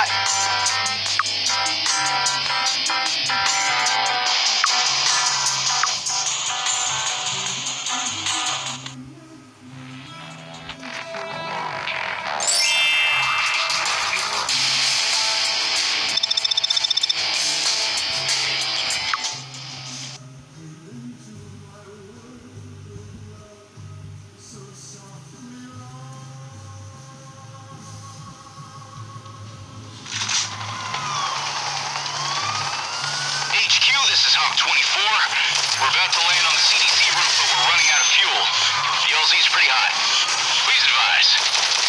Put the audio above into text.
right. We're about to land on the CDC roof, but we're running out of fuel. The LZ's pretty hot. Please advise.